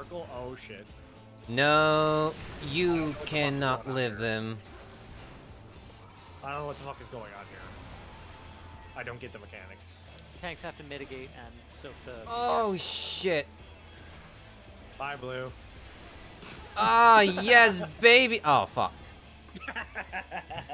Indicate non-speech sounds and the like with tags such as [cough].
Circle? Oh shit. No, you cannot the cannot live them. I don't know what the fuck is going on here. I don't get the mechanic. Tanks have to mitigate and soak the. Oh shit. Bye, Blue. Ah, yes, baby. Oh, fuck. [laughs]